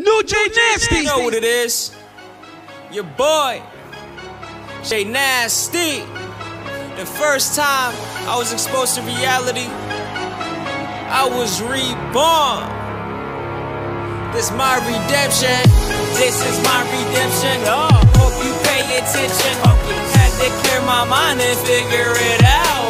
New J Nasty. You know what it is. Your boy, J Nasty. The first time I was exposed to reality, I was reborn. This my redemption. This is my redemption. Oh, hope you pay attention. Had to clear my mind and figure it out.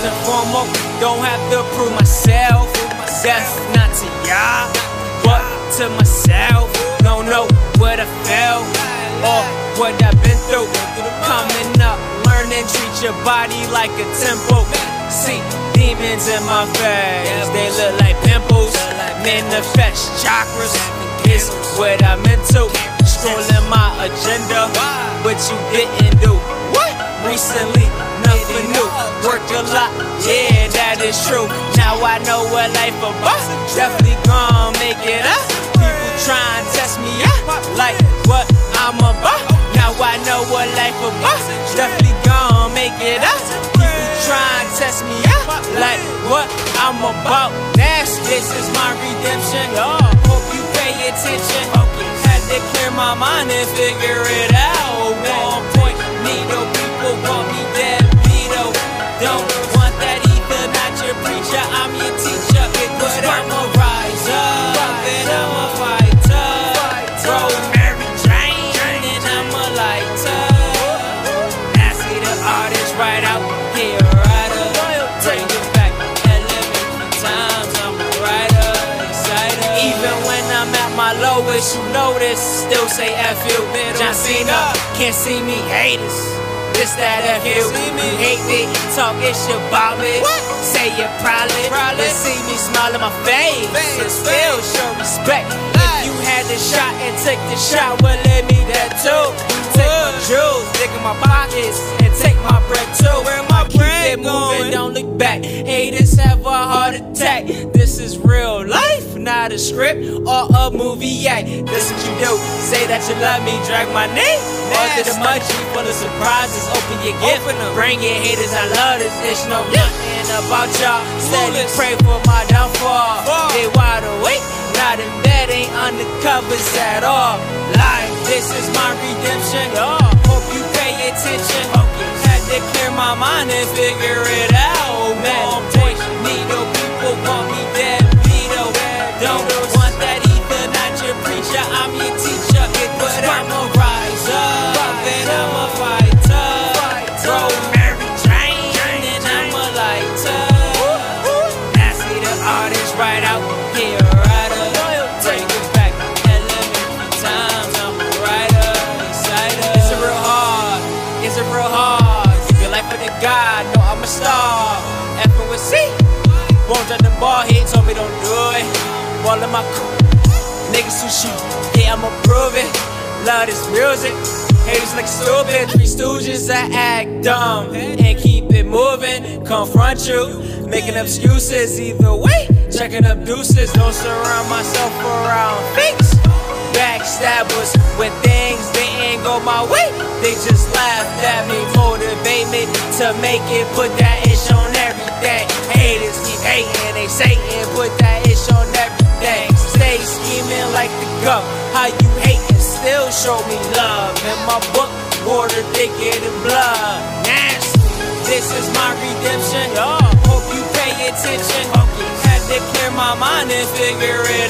First and foremost, don't have to prove myself. That's not to y'all, but to myself. Don't know what I felt or what I've been through. Coming up, learning, treat your body like a temple. See demons in my face, they look like pimples. Manifest chakras is what I'm into. Scrolling my agenda, what you didn't do. Recently, nothing new. Work a lot, yeah, that is true. Now I know what life about. Definitely gonna make it up. People try and test me out, like what I'm about. Now I know what life about. Definitely gonna make it up. People try and test me out, like what I'm about. That's this is my redemption. Oh, hope you pay attention. Had to clear my mind and figure it out. At my lowest, you notice. Still say F you. John Cena can't see me, haters. This that F you. You hate me, talk ish about me. Say you probably, probably see me smile in my face. And still show respect. If you had the shot and take the shot, well, let me that too. Take my jewels, dig in my pockets, and take my bread too. Where my bread moving, don't look back. Haters have a heart attack. This is real life, not a script or a movie act. This what you do. Say that you love me, drag my name. Under the tree full of surprises. Open your gift, bring your haters. I love this dish. Know nothing about y'all. Steady pray for my downfall. They wide awake, not in bed, ain't undercovers at all. Life, this is my redemption. Oh, hope you pay attention. Had to clear my mind and figure it out. Man, God, know I'm a star. Effing with C. Won't drop the ball, he told me don't do it. Ball in my crew. Niggas who shoot, yeah, I'ma prove it. Love this music. Haters like stupid. Three stooges that act dumb and keep it moving. Confront you, making excuses either way. Checking up deuces, don't surround myself around fakes. Backstabbers when things didn't go my way. They just laughed at me, motivate me to make it. Put that ish on everything. Haters keep hating, they saying put that ish on everything. Stay scheming like the go. How you hating? Still show me love. In my book, water thicker than blood. Nasty. This is my redemption. Oh, hope you pay attention. Had to clear my mind and figure it out.